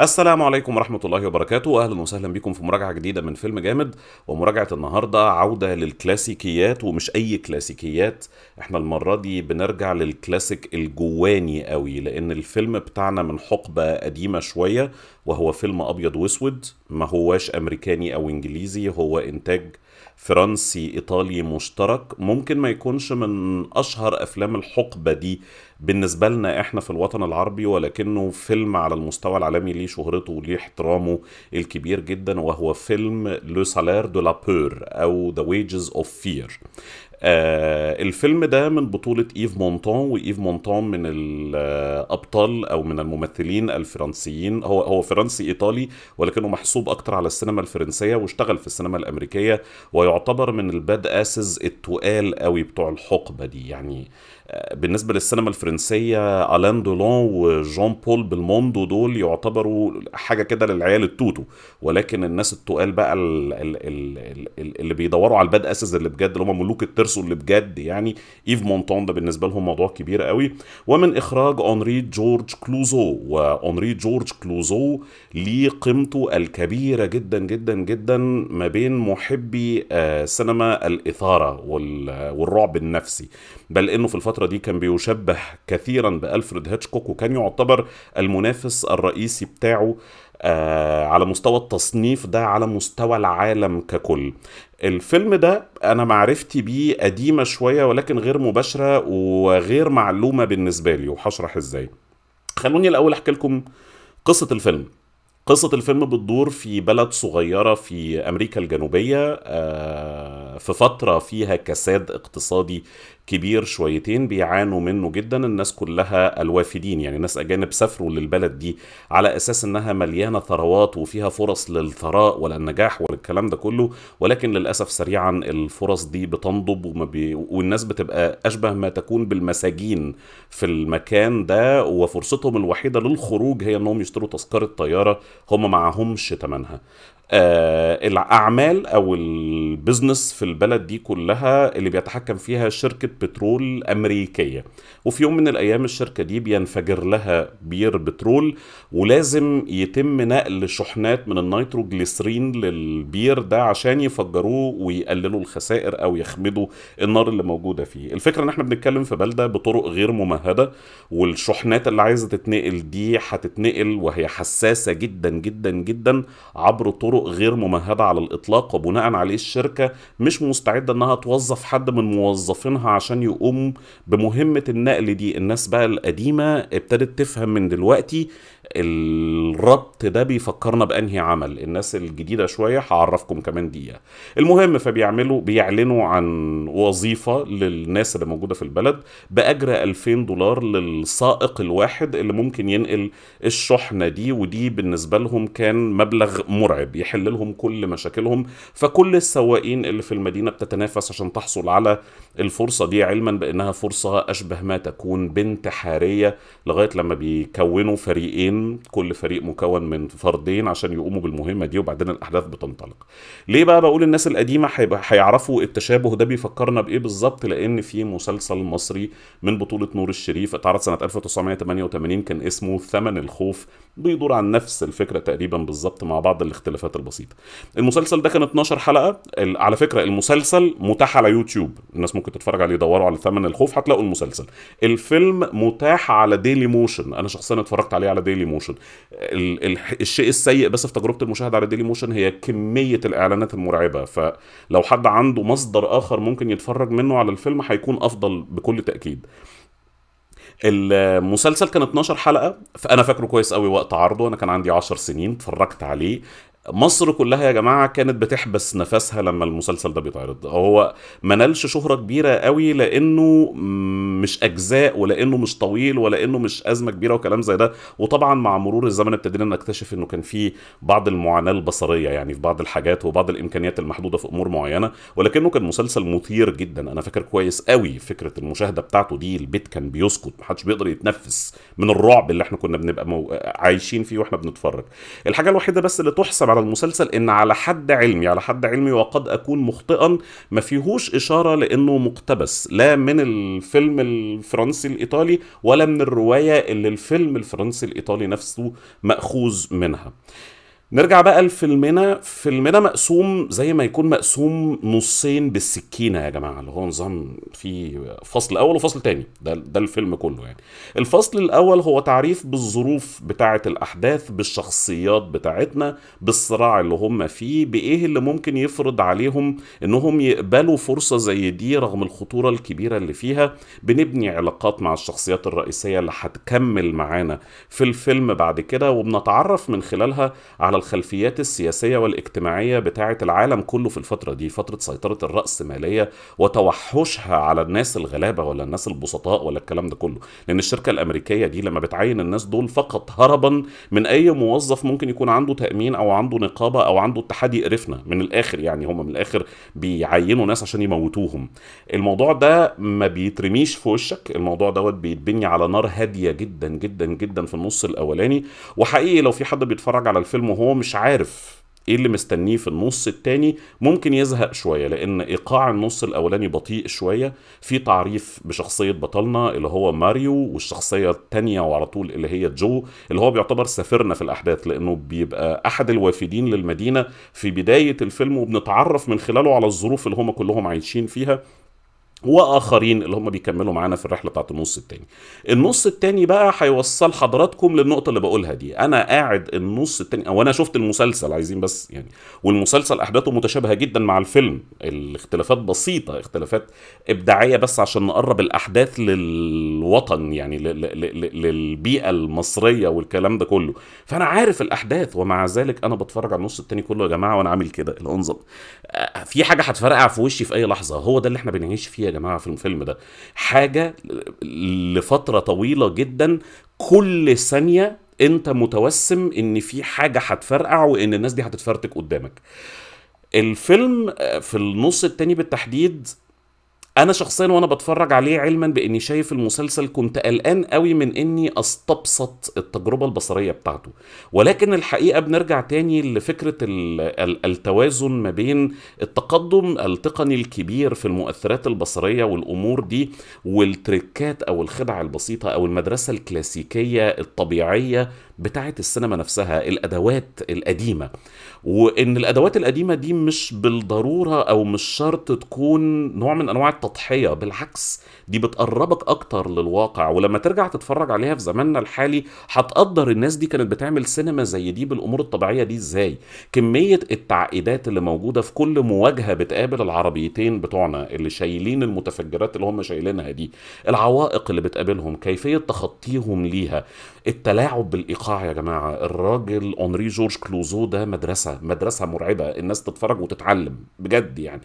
السلام عليكم ورحمة الله وبركاته. أهلا وسهلا بكم في مراجعة جديدة من فيلم جامد ومراجعة النهاردة عودة للكلاسيكيات ومش أي كلاسيكيات. إحنا المرة دي بنرجع للكلاسيك الجواني قوي لأن الفيلم بتاعنا من حقبة قديمة شوية وهو فيلم أبيض وأسود ما هواش أمريكاني أو إنجليزي هو إنتاج فرنسي إيطالي مشترك ممكن ما يكونش من أشهر أفلام الحقبة دي بالنسبة لنا إحنا في الوطن العربي ولكنه فيلم على المستوى العالمي ليه شهرته وليه احترامه الكبير جدا وهو فيلم Le Salaire de la Peur أو The Wages of Fear آه الفيلم ده من بطولة إيف مونتون وإيف مونتون من الأبطال أو من الممثلين الفرنسيين. هو هو فرنسي إيطالي ولكنه محسوب أكتر على السينما الفرنسية واشتغل في السينما الأمريكية ويعتبر من ال badasses التقال قوي بتوع الحقبة دي. يعني بالنسبة للسينما الفرنسية ألان دولون وجون بول بالموندو دول يعتبروا حاجة كده للعيال التوتو. ولكن الناس التقال بقى ال ال ال اللي بيدوروا على ال badasses اللي بجد اللي هم ملوك الترسو اللي بجد يعني إيف مونتون ده بالنسبة لهم موضوع كبير قوي. ومن إخراج أونري جورج كلوزو وأونري جورج كلوزو ليه قيمته الكبيرة جدا جدا جدا ما بين محبي سينما الإثارة والرعب النفسي. بل إنه في الفترة دي كان بيشبه كثيرا بألفريد هيتشكوك وكان يعتبر المنافس الرئيسي بتاعه آه على مستوى التصنيف ده على مستوى العالم ككل. الفيلم ده أنا معرفتي بيه قديمة شوية ولكن غير مباشرة وغير معلومة بالنسبة لي وهشرح إزاي. خلوني الأول أحكي لكم قصة الفيلم. قصة الفيلم بتدور في بلد صغيرة في أمريكا الجنوبية في فترة فيها كساد اقتصادي كبير شويتين بيعانوا منه جدا الناس كلها الوافدين يعني ناس أجانب سافروا للبلد دي على أساس إنها مليانة ثروات وفيها فرص للثراء وللنجاح والكلام ده كله ولكن للأسف سريعا الفرص دي بتنضب وما بي... والناس بتبقى أشبه ما تكون بالمساجين في المكان ده وفرصتهم الوحيدة للخروج هي إنهم يشتروا تذكرة طيارة هم معهمش تمنها. آه الأعمال أو ال business في البلد دي كلها اللي بيتحكم فيها شركة بترول أمريكية. وفي يوم من الأيام الشركة دي بينفجر لها بير بترول ولازم يتم نقل شحنات من النيتروجليسرين للبير ده عشان يفجروه ويقللوا الخسائر أو يخمدوا النار اللي موجودة فيه. الفكرة إن إحنا بنتكلم في بلدة بطرق غير ممهدة والشحنات اللي عايزة تتنقل دي هتتنقل وهي حساسة جدا جدا جدا عبر طرق غير ممهدة على الإطلاق. وبناء عليه الشركة مش مستعدة إنها توظف حد من موظفينها عشان يقوم بمهمة النقل دي. الناس بقى القديمة ابتدت تفهم من دلوقتي الربط ده بيفكرنا بأنهي عمل. الناس الجديدة شوية هعرفكم كمان دقيقة. المهم فبيعملوا بيعلنوا عن وظيفة للناس اللي موجودة في البلد بأجر 2000 دولار للسائق الواحد اللي ممكن ينقل الشحنة دي ودي بالنسبة لهم كان مبلغ مرعب يحل لهم كل مشاكلهم. فكل السواقين اللي في المدينة بتتنافس عشان تحصل على الفرصة دي علما بأنها فرصة أشبه ما تكون بانتحاريه لغاية لما بيكونوا فريقين كل فريق مكون من فردين عشان يقوموا بالمهمة دي وبعدين الأحداث بتنطلق. ليه بقى بقول الناس القديمة هيعرفوا التشابه ده بيفكرنا بإيه بالظبط؟ لأن في مسلسل مصري من بطولة نور الشريف اتعرض سنة 1988 كان اسمه ثمن الخوف. بيدور عن نفس الفكرة تقريبا بالظبط مع بعض الاختلافات البسيطة. المسلسل ده كان 12 حلقة. على فكرة المسلسل متاح على يوتيوب. الناس ممكن تتفرج عليه يدوروا على ثمن الخوف هتلاقوا المسلسل. الفيلم متاح على ديلي موشن أنا شخصيا اتفرجت عليه على ديلي موشن ال ال الشيء السيء بس في تجربة المشاهدة على ديلي موشن هي كمية الإعلانات المرعبة. فلو حد عنده مصدر آخر ممكن يتفرج منه على الفيلم هيكون أفضل بكل تأكيد. المسلسل كان 12 حلقة فأنا فاكره كويس قوي وقت عرضه. أنا كان عندي 10 سنين اتفرجت عليه. مصر كلها يا جماعة كانت بتحبس نفسها لما المسلسل ده بيتعرض. هو ما نالش شهرة كبيرة قوي لأنه مش أجزاء ولأنه مش طويل ولأنه مش أزمة كبيرة وكلام زي ده. وطبعا مع مرور الزمن ابتدينا نكتشف إنه كان في بعض المعاناة البصرية يعني في بعض الحاجات وبعض الإمكانيات المحدودة في أمور معينة. ولكنه كان مسلسل مثير جدا. أنا فاكر كويس قوي فكرة المشاهدة بتاعته دي. البيت كان بيسكت محدش بيقدر يتنفس من الرعب اللي إحنا كنا بنبقى. عايشين فيه وإحنا بنتفرج. الحاجة الوحيدة بس اللي تحسب على المسلسل إن على حد علمي على حد علمي وقد أكون مخطئا ما فيهوش إشارة لأنه مقتبس لا من الفيلم الفرنسي الإيطالي ولا من الرواية اللي الفيلم الفرنسي الإيطالي نفسه مأخوذ منها. نرجع بقى لفيلمنا. فيلمنا مقسوم زي ما يكون مقسوم نصين بالسكينة يا جماعة. اللي هو نظام في فصل أول وفصل تاني. ده, ده الفيلم كله يعني. الفصل الأول هو تعريف بالظروف بتاعة الأحداث بالشخصيات بتاعتنا بالصراع اللي هم فيه بإيه اللي ممكن يفرض عليهم إنهم يقبلوا فرصة زي دي رغم الخطورة الكبيرة اللي فيها. بنبني علاقات مع الشخصيات الرئيسية اللي هتكمل معانا في الفيلم بعد كده وبنتعرف من خلالها على الخلفيات السياسية والاجتماعية بتاعة العالم كله في الفترة دي فترة سيطرة الرأسمالية وتوحشها على الناس الغلابة ولا الناس البسطاء ولا الكلام ده كله. لأن الشركة الأمريكية دي لما بتعين الناس دول فقط هربا من أي موظف ممكن يكون عنده تأمين أو عنده نقابة أو عنده اتحاد يقرفنا من الآخر يعني هم من الآخر بيعينوا ناس عشان يموتوهم. الموضوع ده ما بيترميش في وشك الموضوع دوت بيتبني على نار هادية جدا جدا جدا في النص الأولاني. وحقيقي لو في حد بيتفرج على الفيلم وهو مش عارف إيه اللي مستنيه في النص التاني ممكن يزهق شوية لأن إيقاع النص الأولاني بطيء شوية في تعريف بشخصية بطلنا اللي هو ماريو والشخصية التانية وعلى طول اللي هي جو اللي هو بيعتبر سفيرنا في الأحداث لأنه بيبقى أحد الوافدين للمدينة في بداية الفيلم وبنتعرف من خلاله على الظروف اللي هم كلهم عايشين فيها. وآخرين اللي هم بيكملوا معانا في الرحلة بتاعت النص التاني. النص التاني بقى هيوصل حضراتكم للنقطة اللي بقولها دي. أنا قاعد النص التاني أو أنا شفت المسلسل عايزين بس يعني والمسلسل أحداثه متشابهة جدا مع الفيلم. الاختلافات بسيطة اختلافات إبداعية بس عشان نقرب الأحداث للوطن يعني للبيئة المصرية والكلام ده كله. فأنا عارف الأحداث ومع ذلك أنا بتفرج على النص التاني كله يا جماعة وأنا عامل كده. الانظم في حاجة هتفرقع في وشي في أي لحظة. هو ده اللي إحنا بنعيش فيه يا جماعة في الفيلم ده. حاجة لفترة طويلة جدا كل ثانية أنت متوسم إن في حاجة هتفرقع وإن الناس دي هتتفرتك قدامك. الفيلم في النص التاني بالتحديد أنا شخصيا وأنا بتفرج عليه علما بإني شايف المسلسل كنت قلقان قوي من إني أستبسط التجربة البصرية بتاعته. ولكن الحقيقة بنرجع تاني لفكرة التوازن ما بين التقدم التقني الكبير في المؤثرات البصرية والأمور دي والتريكات أو الخدع البسيطة أو المدرسة الكلاسيكية الطبيعية بتاعة السينما نفسها الأدوات القديمة. وإن الأدوات القديمة دي مش بالضرورة أو مش شرط تكون نوع من أنواع التضحية بالعكس دي بتقربك أكتر للواقع. ولما ترجع تتفرج عليها في زماننا الحالي هتقدر الناس دي كانت بتعمل سينما زي دي بالأمور الطبيعية دي إزاي؟ كمية التعقيدات اللي موجودة في كل مواجهة بتقابل العربيتين بتوعنا اللي شايلين المتفجرات اللي هم شايلينها دي العوائق اللي بتقابلهم كيفية تخطيهم ليها التلاعب بالإيقاع يا جماعة. الراجل أونري جورج كلوزو ده مدرسة مدرسة مرعبة الناس تتفرج وتتعلم بجد يعني.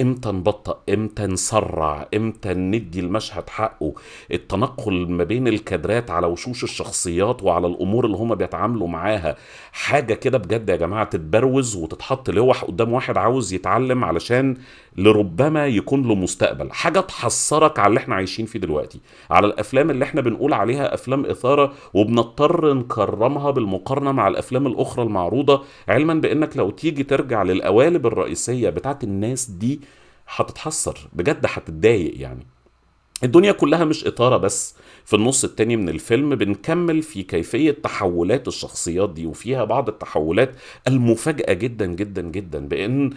إمتى نبطأ إمتى نسرع إمتى ندي المشهد حقه؟ التنقل ما بين الكادرات على وشوش الشخصيات وعلى الأمور اللي هم بيتعاملوا معاها حاجة كده بجد يا جماعة تتبروز وتتحط لوح قدام واحد عاوز يتعلم علشان لربما يكون له مستقبل. حاجة تحسرك على اللي إحنا عايشين فيه دلوقتي. على الأفلام اللي إحنا بنقول عليها أفلام إثارة وبنضطر نكرمها بالمقارنة مع الأفلام الأخرى المعروضة علما بإنك لو تيجي ترجع للقوالب الرئيسية بتاعت الناس دي هتتحسر. بجد هتتضايق يعني. الدنيا كلها مش إثارة بس. في النص التاني من الفيلم بنكمل في كيفية تحولات الشخصيات دي وفيها بعض التحولات المفاجئة جدا جدا جدا بأن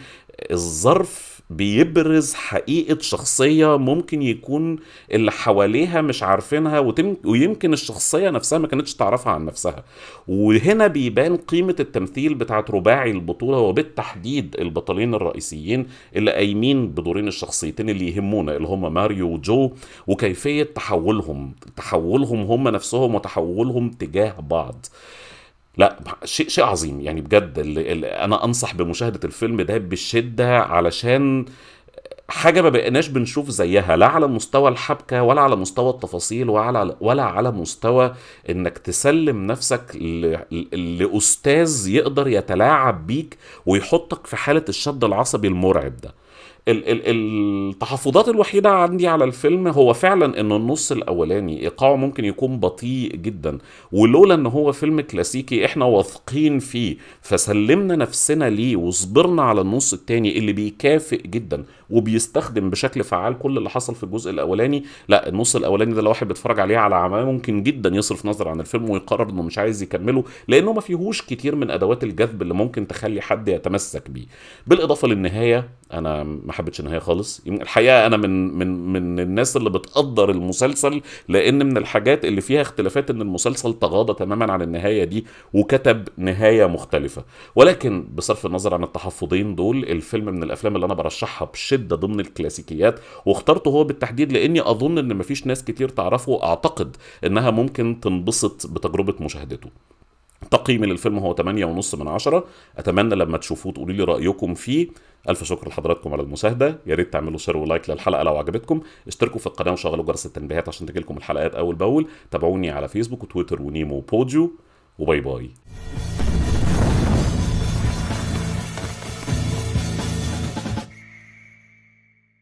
الظرف بيبرز حقيقة شخصية ممكن يكون اللي حواليها مش عارفينها وتم ويمكن الشخصية نفسها ما كانتش تعرفها عن نفسها. وهنا بيبان قيمة التمثيل بتاعت رباعي البطولة وبالتحديد البطلين الرئيسيين اللي قايمين بدورين الشخصيتين اللي يهمونا اللي هم ماريو وجو وكيفية تحولهم. تحولهم هم نفسهم وتحولهم تجاه بعض. لا شيء شيء عظيم يعني بجد اللي اللي أنا أنصح بمشاهدة الفيلم ده بالشده علشان حاجة ما بقيناش بنشوف زيها لا على مستوى الحبكة ولا على مستوى التفاصيل ولا ولا على مستوى إنك تسلم نفسك. لأستاذ يقدر يتلاعب بيك ويحطك في حالة الشد العصبي المرعب ده التحفظات الوحيدة عندي على الفيلم هو فعلا إنه النص الأولاني إيقاعه ممكن يكون بطيء جدا ولولا إن هو فيلم كلاسيكي إحنا واثقين فيه فسلمنا نفسنا ليه وصبرنا على النص التاني اللي بيكافئ جدا وبيستخدم بشكل فعال كل اللي حصل في الجزء الأولاني. لا النص الأولاني ده لو واحد بيتفرج عليه على عماه ممكن جدا يصرف نظر عن الفيلم ويقرر إنه مش عايز يكمله لأنه ما فيهوش كتير من أدوات الجذب اللي ممكن تخلي حد يتمسك بيه. بالإضافة للنهاية أنا ما حبيتش النهاية خالص. الحقيقة أنا من من من الناس اللي بتقدر المسلسل لأن من الحاجات اللي فيها اختلافات إن المسلسل تغاضى تماما عن النهاية دي وكتب نهاية مختلفة. ولكن بصرف النظر عن التحفظين دول الفيلم من الأفلام اللي أنا برشحها بشدة ضمن الكلاسيكيات واخترته هو بالتحديد لأني أظن إن مفيش ناس كتير تعرفه أعتقد إنها ممكن تنبسط بتجربة مشاهدته. تقييمي للفيلم هو 8 ونص من عشرة. أتمنى لما تشوفوه تقولوا لي رأيكم فيه. ألف شكر لحضراتكم على المشاهدة. يا ريت تعملوا share و like للحلقة لو عجبتكم. اشتركوا في القناة وشغلوا جرس التنبيهات عشان تجيلكم الحلقات أول بأول. تابعوني على فيسبوك وتويتر ونيمو وبوجو و bye bye.